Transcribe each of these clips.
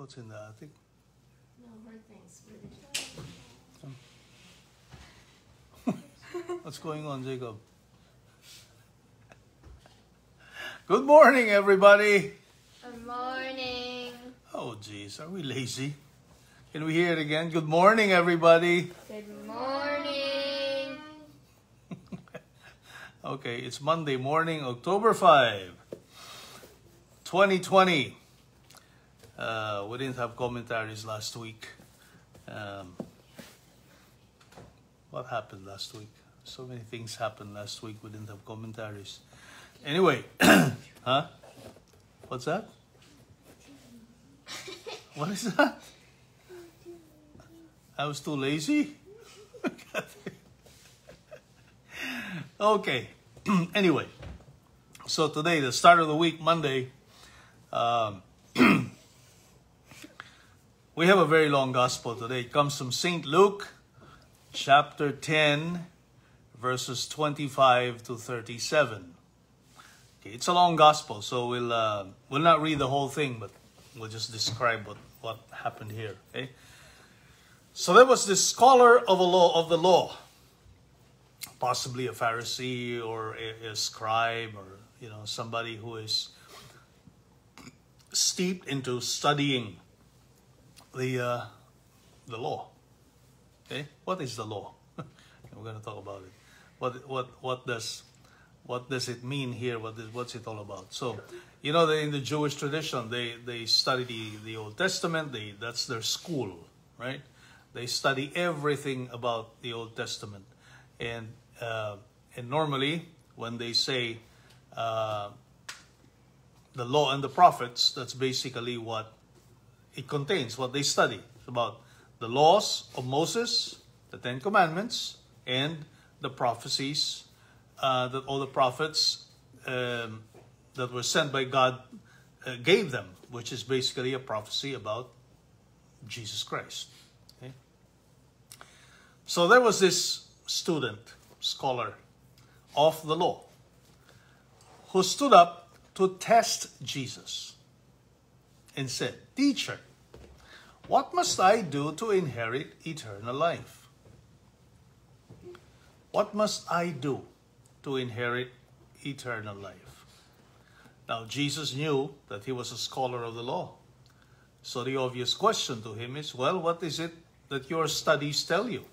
What's in the attic? No, her things. What's going on, Jacob? Good morning, everybody. Good morning. Oh, geez, are we lazy? Can we hear it again? Good morning, everybody. Good morning. Okay, it's Monday morning, October 5, 2020. Uh, we didn't have commentaries last week. Um, what happened last week? So many things happened last week. We didn't have commentaries. Anyway, huh? What's that? What is that? I was too lazy? okay. anyway, so today, the start of the week, Monday, um, we have a very long gospel today. It comes from St. Luke, chapter 10, verses 25 to 37. Okay, it's a long gospel, so we'll uh, we'll not read the whole thing, but we'll just describe what, what happened here. Okay. So there was this scholar of a law of the law, possibly a Pharisee or a, a scribe or you know somebody who is steeped into studying the uh, the law. Okay, what is the law? We're going to talk about it. What what what does what does it mean here? What is, what's it all about? So, you know, in the Jewish tradition, they they study the, the Old Testament. They that's their school, right? They study everything about the Old Testament, and uh, and normally when they say uh, the law and the prophets, that's basically what it contains, what they study. It's about the laws of Moses, the Ten Commandments, and the prophecies uh, that all the prophets um, that were sent by God uh, gave them, which is basically a prophecy about Jesus Christ. Okay? So there was this student, scholar of the law, who stood up to test Jesus and said, Teacher, what must I do to inherit eternal life? What must I do to inherit eternal life? Now, Jesus knew that he was a scholar of the law. So the obvious question to him is, well, what is it that your studies tell you?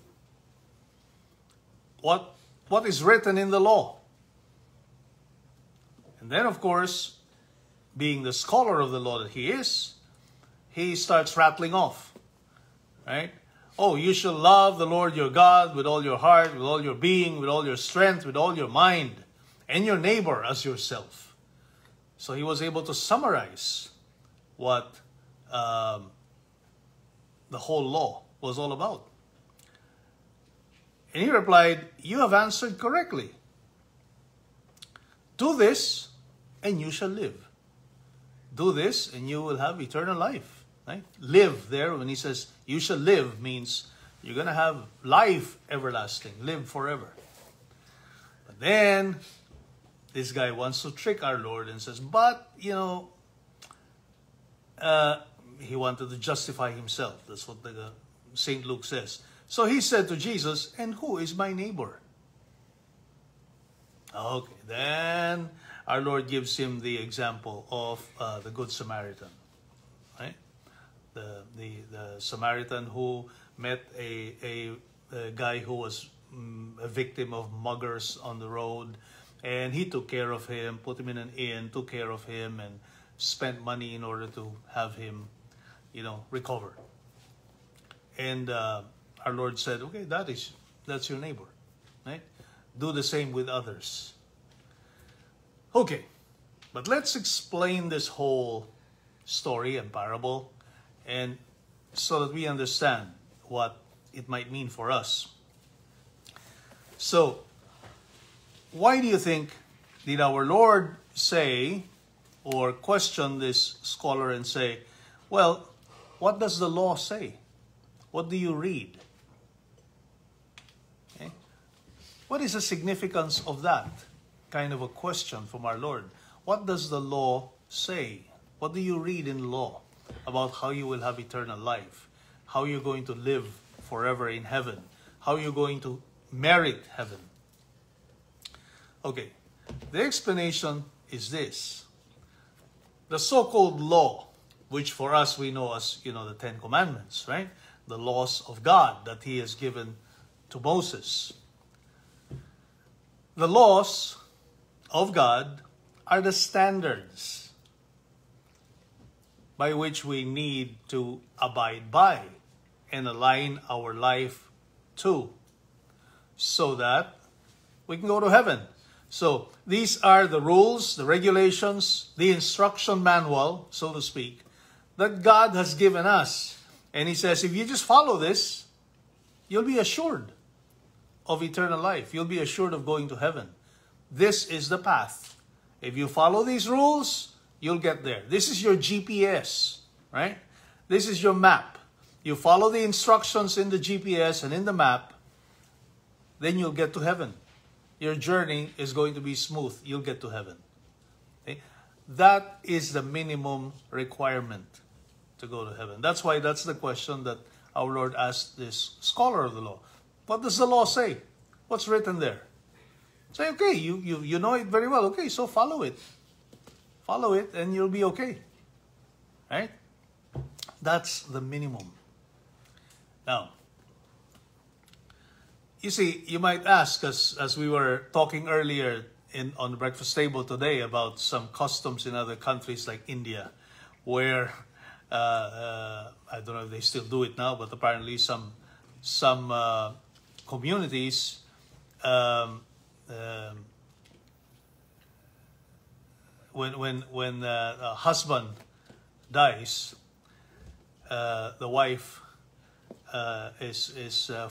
What, what is written in the law? And then, of course, being the scholar of the law that he is, he starts rattling off, right? Oh, you shall love the Lord your God with all your heart, with all your being, with all your strength, with all your mind, and your neighbor as yourself. So he was able to summarize what um, the whole law was all about. And he replied, You have answered correctly. Do this, and you shall live. Do this, and you will have eternal life. Right? Live there, when he says, You shall live, means you're going to have life everlasting, live forever. But then, this guy wants to trick our Lord and says, But, you know, uh, he wanted to justify himself. That's what the St. Luke says. So he said to Jesus, And who is my neighbor? Okay, then our Lord gives him the example of uh, the Good Samaritan, right? The, the, the Samaritan who met a, a, a guy who was um, a victim of muggers on the road, and he took care of him, put him in an inn, took care of him, and spent money in order to have him, you know, recover. And uh, our Lord said, okay, that is, that's your neighbor, right? Do the same with others. Okay, but let's explain this whole story and parable and so that we understand what it might mean for us. So, why do you think did our Lord say or question this scholar and say, well, what does the law say? What do you read? Okay. What is the significance of that kind of a question from our Lord? What does the law say? What do you read in law about how you will have eternal life, how you're going to live forever in heaven, how you're going to merit heaven. Okay, the explanation is this. The so-called law, which for us we know as, you know, the Ten Commandments, right? The laws of God that He has given to Moses. The laws of God are the standards by which we need to abide by and align our life to so that we can go to heaven. So these are the rules, the regulations, the instruction manual, so to speak, that God has given us. And He says, if you just follow this, you'll be assured of eternal life. You'll be assured of going to heaven. This is the path. If you follow these rules, you'll get there. This is your GPS, right? This is your map. You follow the instructions in the GPS and in the map, then you'll get to heaven. Your journey is going to be smooth. You'll get to heaven. Okay? That is the minimum requirement to go to heaven. That's why that's the question that our Lord asked this scholar of the law. What does the law say? What's written there? Say, okay, you, you, you know it very well. Okay, so follow it. Follow it and you'll be okay. Right? That's the minimum. Now, you see, you might ask, as, as we were talking earlier in, on the breakfast table today about some customs in other countries like India, where uh, uh, I don't know if they still do it now, but apparently some some uh, communities um, um, when when when uh, a husband dies, uh, the wife uh, is is uh,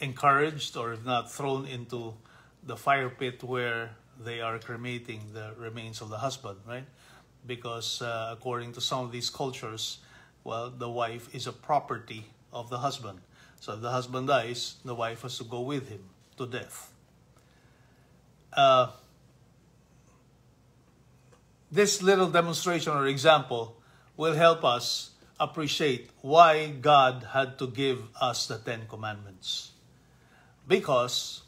encouraged, or if not, thrown into the fire pit where they are cremating the remains of the husband, right? Because uh, according to some of these cultures, well, the wife is a property of the husband. So if the husband dies, the wife has to go with him to death. Uh, this little demonstration or example will help us appreciate why God had to give us the Ten Commandments. Because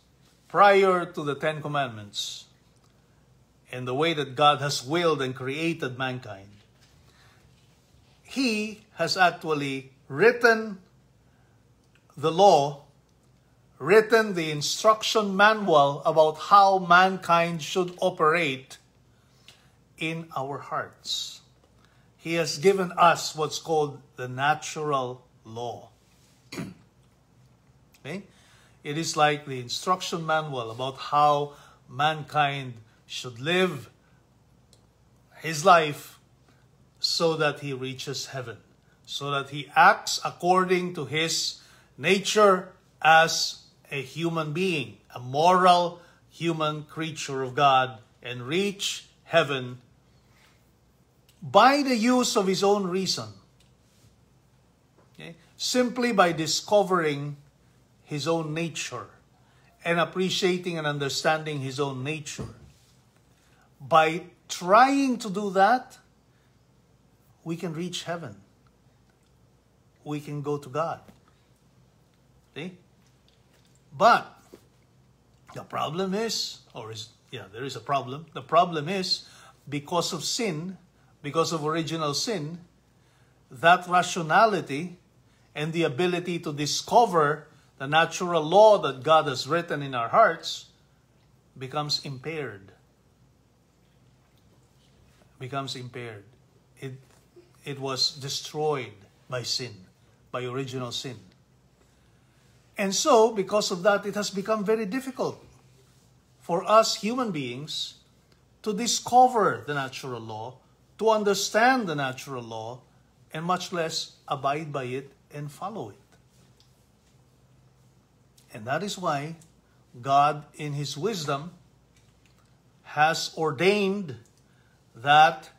prior to the Ten Commandments and the way that God has willed and created mankind, He has actually written the law, written the instruction manual about how mankind should operate in our hearts. He has given us what's called the natural law. okay? It is like the instruction manual about how mankind should live his life so that he reaches heaven, so that he acts according to his nature as a human being, a moral human creature of God, and reach heaven by the use of his own reason. Okay? Simply by discovering his own nature and appreciating and understanding his own nature. By trying to do that, we can reach heaven. We can go to God. See? But the problem is, or is, yeah, there is a problem. The problem is because of sin, because of original sin, that rationality and the ability to discover the natural law that God has written in our hearts becomes impaired. Becomes impaired. It, it was destroyed by sin, by original sin. And so, because of that, it has become very difficult for us human beings to discover the natural law, to understand the natural law, and much less abide by it and follow it. And that is why God, in His wisdom, has ordained that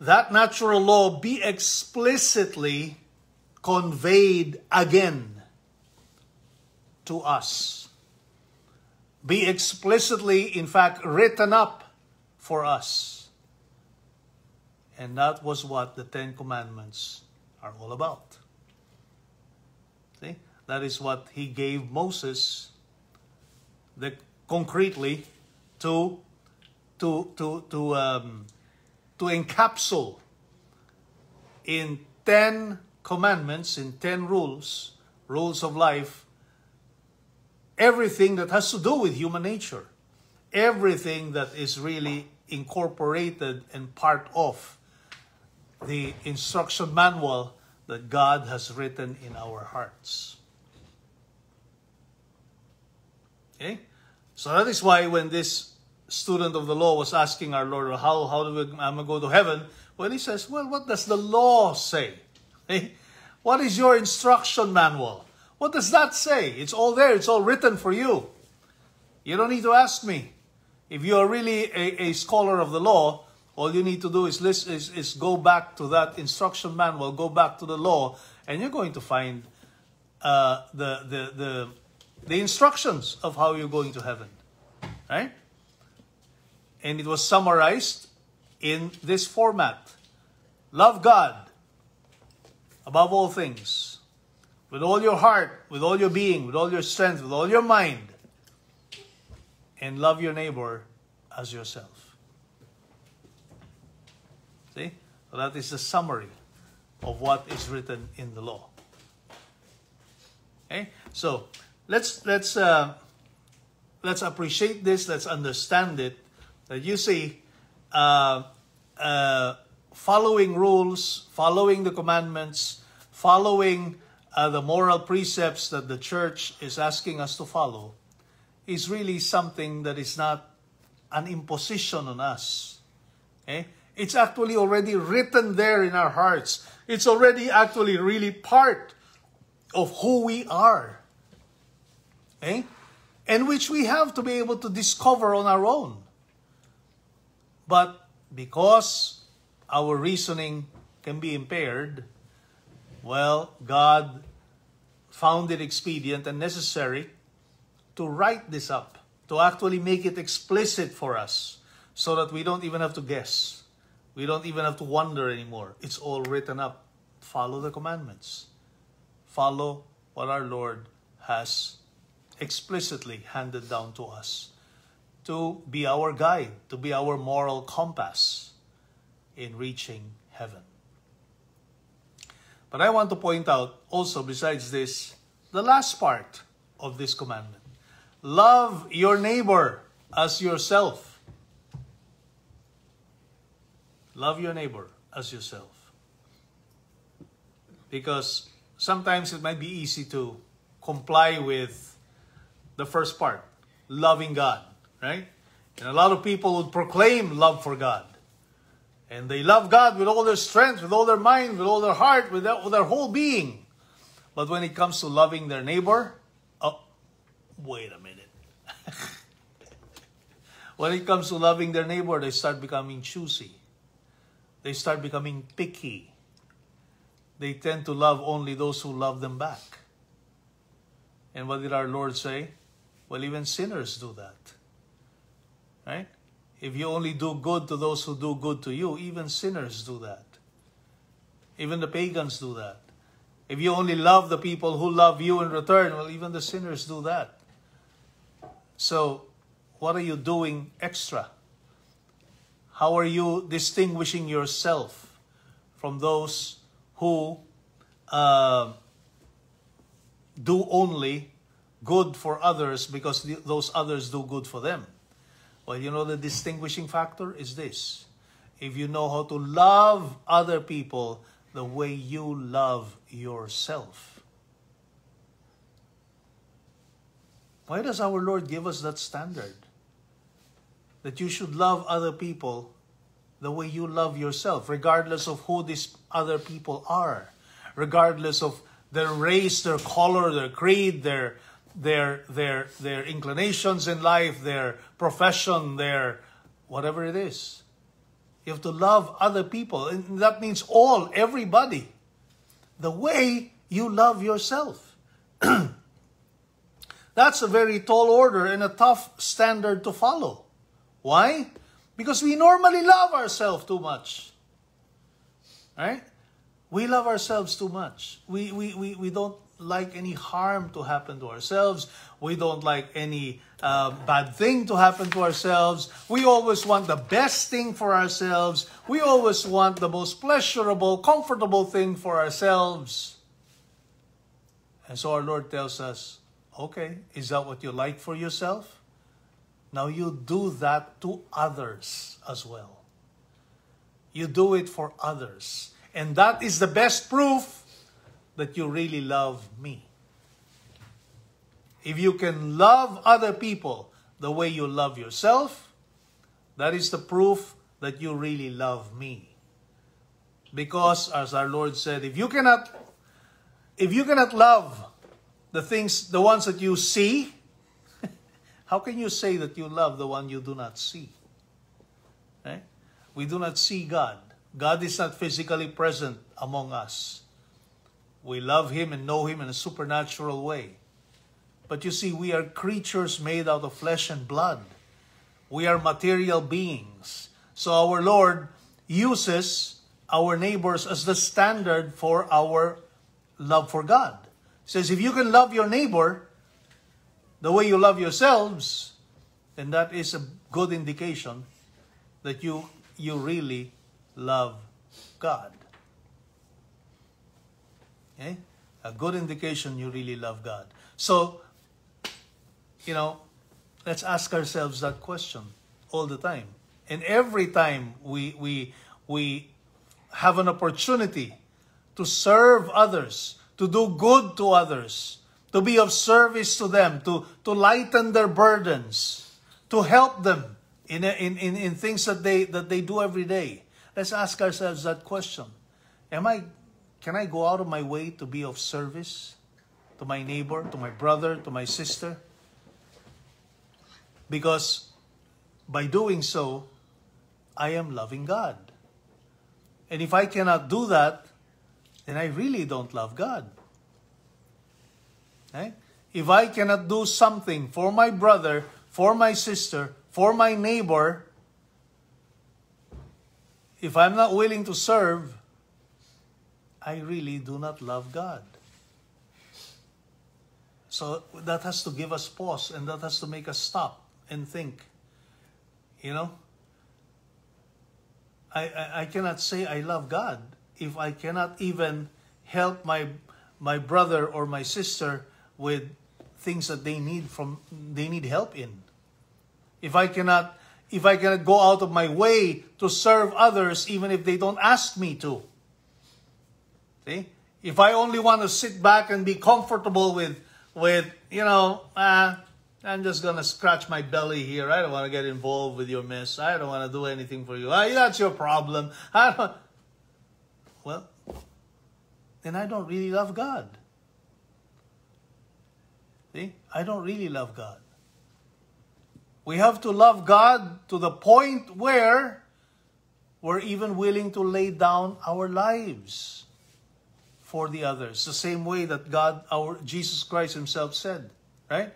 that natural law be explicitly conveyed again to us. Be explicitly, in fact, written up for us. And that was what the Ten Commandments are all about. See? That is what he gave Moses the, concretely to, to, to, to, um, to encapsule in 10 commandments, in 10 rules, rules of life, everything that has to do with human nature, everything that is really incorporated and part of the instruction manual that God has written in our hearts. Okay? So that is why when this student of the law was asking our Lord, how, how do we, am I go to heaven? Well, he says, well, what does the law say? Okay? What is your instruction manual? What does that say? It's all there. It's all written for you. You don't need to ask me. If you are really a, a scholar of the law, all you need to do is, list, is, is go back to that instruction manual, go back to the law, and you're going to find uh, the, the, the, the instructions of how you're going to heaven. Right? And it was summarized in this format. Love God above all things, with all your heart, with all your being, with all your strength, with all your mind, and love your neighbor as yourself. See? So that is the summary of what is written in the law. Okay? So let's let's uh, let's appreciate this. Let's understand it. That you see, uh, uh, following rules, following the commandments, following uh, the moral precepts that the church is asking us to follow, is really something that is not an imposition on us. Okay? It's actually already written there in our hearts. It's already actually really part of who we are. Okay? And which we have to be able to discover on our own. But because our reasoning can be impaired, well, God found it expedient and necessary to write this up, to actually make it explicit for us, so that we don't even have to guess. We don't even have to wonder anymore. It's all written up. Follow the commandments. Follow what our Lord has explicitly handed down to us to be our guide, to be our moral compass in reaching heaven. But I want to point out also, besides this, the last part of this commandment love your neighbor as yourself. Love your neighbor as yourself. Because sometimes it might be easy to comply with the first part, loving God, right? And a lot of people would proclaim love for God. And they love God with all their strength, with all their mind, with all their heart, with their, with their whole being. But when it comes to loving their neighbor, oh, wait a minute. when it comes to loving their neighbor, they start becoming choosy. They start becoming picky. They tend to love only those who love them back. And what did our Lord say? Well, even sinners do that. Right? If you only do good to those who do good to you, even sinners do that. Even the pagans do that. If you only love the people who love you in return, well, even the sinners do that. So, what are you doing extra? How are you distinguishing yourself from those who uh, do only good for others because those others do good for them? Well, you know the distinguishing factor is this. If you know how to love other people the way you love yourself. Why does our Lord give us that standard? That you should love other people the way you love yourself, regardless of who these other people are, regardless of their race, their color, their creed, their their their their inclinations in life, their profession, their whatever it is. You have to love other people, and that means all, everybody, the way you love yourself. That's a very tall order and a tough standard to follow. Why? Because we normally love ourselves too much. Right? We love ourselves too much. We, we, we, we don't like any harm to happen to ourselves. We don't like any uh, bad thing to happen to ourselves. We always want the best thing for ourselves. We always want the most pleasurable, comfortable thing for ourselves. And so our Lord tells us, okay, is that what you like for yourself? Now you do that to others as well. You do it for others. And that is the best proof that you really love me. If you can love other people the way you love yourself, that is the proof that you really love me. Because as our Lord said, if you cannot if you cannot love the things the ones that you see, how can you say that you love the one you do not see? Right? We do not see God. God is not physically present among us. We love Him and know Him in a supernatural way. But you see, we are creatures made out of flesh and blood. We are material beings. So our Lord uses our neighbors as the standard for our love for God. He says, if you can love your neighbor the way you love yourselves, then that is a good indication that you, you really love God. Okay? A good indication you really love God. So, you know, let's ask ourselves that question all the time. And every time we we we have an opportunity to serve others, to do good to others, to be of service to them, to, to lighten their burdens, to help them in, in, in, in things that they, that they do every day. Let's ask ourselves that question. Am I, can I go out of my way to be of service to my neighbor, to my brother, to my sister? Because by doing so, I am loving God. And if I cannot do that, then I really don't love God. Okay? If I cannot do something for my brother, for my sister, for my neighbor, if I'm not willing to serve, I really do not love God. So that has to give us pause and that has to make us stop and think. You know? I, I, I cannot say I love God if I cannot even help my my brother or my sister with things that they need from they need help in. If I cannot if I cannot go out of my way to serve others even if they don't ask me to. See? If I only want to sit back and be comfortable with with, you know, uh, I'm just gonna scratch my belly here. I don't want to get involved with your mess. I don't want to do anything for you. Uh, that's your problem. I don't. Well, then I don't really love God. See, I don't really love God. We have to love God to the point where we're even willing to lay down our lives for the others. The same way that God, our Jesus Christ himself said, right?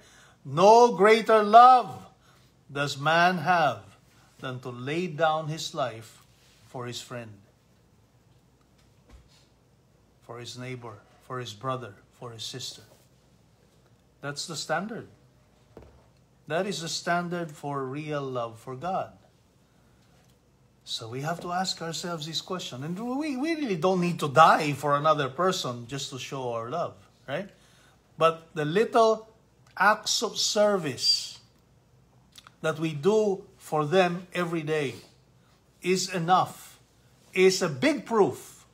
No greater love does man have than to lay down his life for his friend, for his neighbor, for his brother, for his sister. That's the standard. That is the standard for real love for God. So we have to ask ourselves this question. And we, we really don't need to die for another person just to show our love, right? But the little acts of service that we do for them every day is enough, is a big proof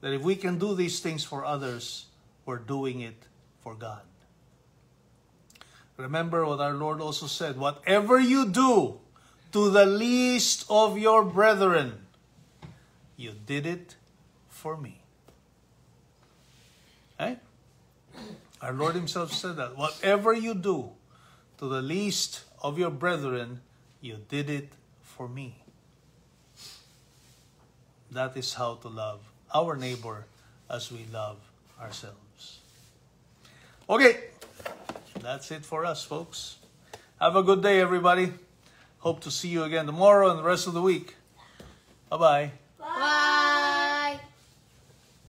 that if we can do these things for others, we're doing it for God. Remember what our Lord also said whatever you do to the least of your brethren, you did it for me. Right? Our Lord Himself said that. Whatever you do to the least of your brethren, you did it for me. That is how to love our neighbor as we love ourselves. Okay, that's it for us, folks. Have a good day, everybody. Hope to see you again tomorrow and the rest of the week. Bye-bye. Bye. -bye. Bye.